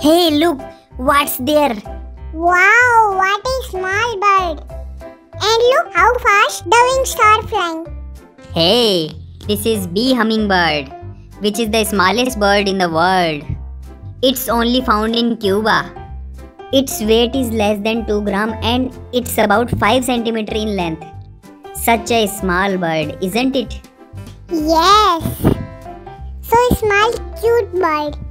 Hey, look, what's there? Wow, what a small bird. And look how fast the wings are flying. Hey, this is bee hummingbird, which is the smallest bird in the world. It's only found in Cuba. Its weight is less than 2 gram and it's about 5 centimeter in length. Such a small bird, isn't it? Yes. So small, cute bird.